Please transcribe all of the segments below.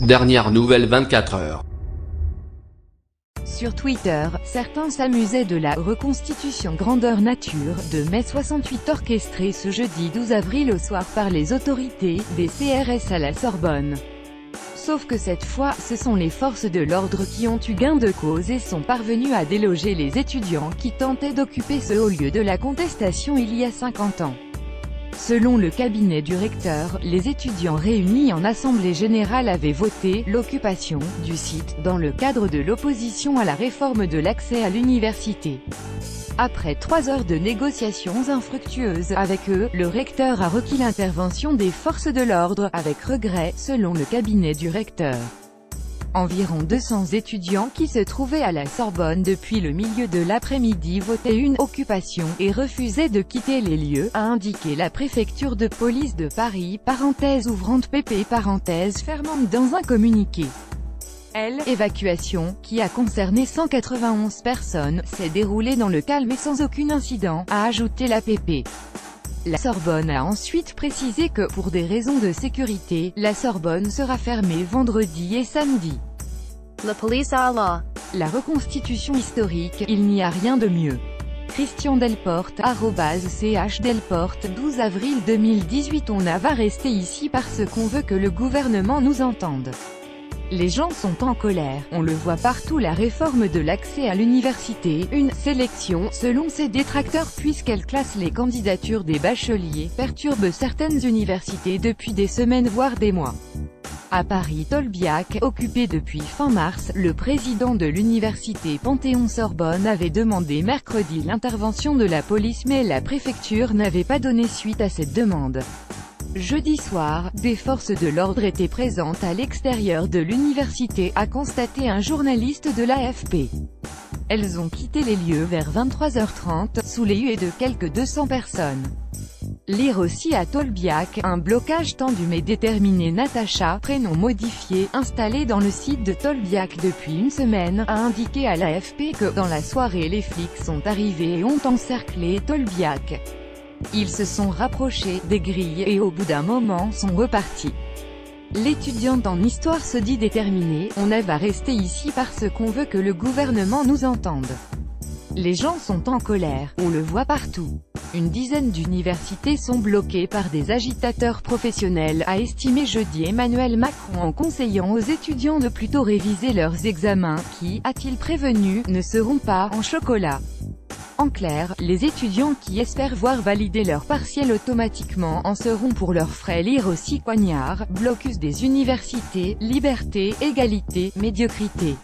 Dernière nouvelle 24 heures. Sur Twitter, certains s'amusaient de la reconstitution grandeur nature de mai 68 orchestrée ce jeudi 12 avril au soir par les autorités des CRS à la Sorbonne. Sauf que cette fois, ce sont les forces de l'ordre qui ont eu gain de cause et sont parvenus à déloger les étudiants qui tentaient d'occuper ce haut lieu de la contestation il y a 50 ans. Selon le cabinet du recteur, les étudiants réunis en assemblée générale avaient voté l'occupation du site dans le cadre de l'opposition à la réforme de l'accès à l'université. Après trois heures de négociations infructueuses avec eux, le recteur a requis l'intervention des forces de l'ordre, avec regret, selon le cabinet du recteur. Environ 200 étudiants qui se trouvaient à la Sorbonne depuis le milieu de l'après-midi votaient une occupation et refusaient de quitter les lieux, a indiqué la préfecture de police de Paris, parenthèse ouvrante PP parenthèse fermante dans un communiqué. Elle, évacuation, qui a concerné 191 personnes, s'est déroulée dans le calme et sans aucun incident, a ajouté la PP. La Sorbonne a ensuite précisé que, pour des raisons de sécurité, la Sorbonne sera fermée vendredi et samedi. La police à la. La reconstitution historique, il n'y a rien de mieux. Christian Delporte, arrobase ch Delporte, 12 avril 2018 On a va rester ici parce qu'on veut que le gouvernement nous entende. Les gens sont en colère, on le voit partout la réforme de l'accès à l'université, une sélection, selon ses détracteurs puisqu'elle classe les candidatures des bacheliers, perturbe certaines universités depuis des semaines voire des mois. À Paris Tolbiac, occupé depuis fin mars, le président de l'université Panthéon-Sorbonne avait demandé mercredi l'intervention de la police mais la préfecture n'avait pas donné suite à cette demande. Jeudi soir, des forces de l'ordre étaient présentes à l'extérieur de l'université, a constaté un journaliste de l'AFP. Elles ont quitté les lieux vers 23h30, sous les huées de quelques 200 personnes. Lire aussi à Tolbiac, un blocage tendu mais déterminé Natacha, prénom modifié, installé dans le site de Tolbiac depuis une semaine, a indiqué à l'AFP que, dans la soirée les flics sont arrivés et ont encerclé Tolbiac. Ils se sont rapprochés des grilles et au bout d'un moment sont repartis. L'étudiante en histoire se dit déterminée, on va rester ici parce qu'on veut que le gouvernement nous entende. Les gens sont en colère, on le voit partout. Une dizaine d'universités sont bloquées par des agitateurs professionnels, a estimé jeudi Emmanuel Macron en conseillant aux étudiants de plutôt réviser leurs examens, qui, a-t-il prévenu, ne seront pas en chocolat. En clair, les étudiants qui espèrent voir valider leur partiel automatiquement en seront pour leurs frais lire aussi Coignard, blocus des universités, liberté, égalité, médiocrité.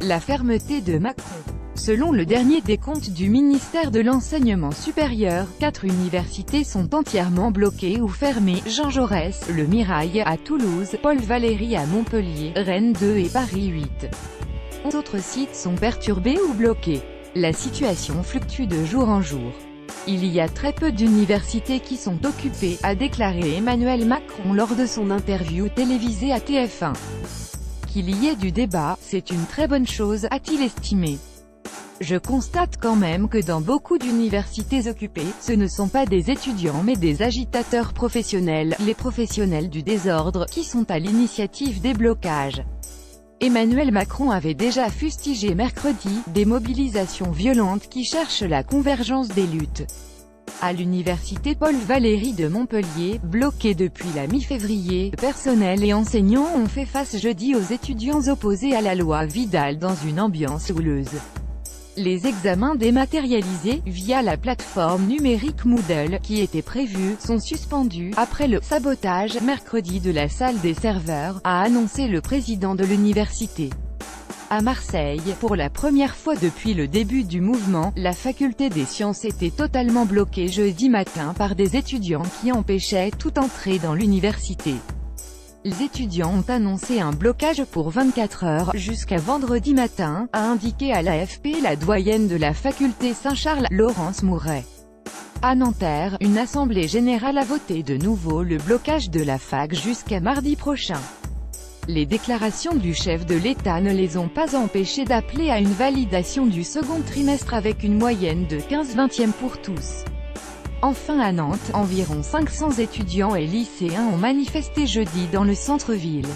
La fermeté de Macron. Selon le dernier décompte du ministère de l'Enseignement supérieur, quatre universités sont entièrement bloquées ou fermées, Jean Jaurès, Le Mirail, à Toulouse, Paul Valéry à Montpellier, Rennes 2 et Paris 8. Autres sites sont perturbés ou bloqués. La situation fluctue de jour en jour. Il y a très peu d'universités qui sont occupées, a déclaré Emmanuel Macron lors de son interview télévisée à TF1. Qu'il y ait du débat, c'est une très bonne chose, a-t-il estimé. Je constate quand même que dans beaucoup d'universités occupées, ce ne sont pas des étudiants mais des agitateurs professionnels, les professionnels du désordre, qui sont à l'initiative des blocages. Emmanuel Macron avait déjà fustigé mercredi, des mobilisations violentes qui cherchent la convergence des luttes. À l'université Paul Valéry de Montpellier, bloquée depuis la mi-février, personnel et enseignants ont fait face jeudi aux étudiants opposés à la loi Vidal dans une ambiance houleuse. Les examens dématérialisés, via la plateforme numérique Moodle, qui étaient prévus, sont suspendus, après le sabotage, mercredi de la salle des serveurs, a annoncé le président de l'université. À Marseille, pour la première fois depuis le début du mouvement, la faculté des sciences était totalement bloquée jeudi matin par des étudiants qui empêchaient toute entrée dans l'université. Les étudiants ont annoncé un blocage pour 24 heures, jusqu'à vendredi matin, a indiqué à l'AFP la doyenne de la faculté Saint-Charles, Laurence Mouret. À Nanterre, une assemblée générale a voté de nouveau le blocage de la fac jusqu'à mardi prochain. Les déclarations du chef de l'État ne les ont pas empêchés d'appeler à une validation du second trimestre avec une moyenne de 15 vingtièmes pour tous. Enfin à Nantes, environ 500 étudiants et lycéens ont manifesté jeudi dans le centre-ville.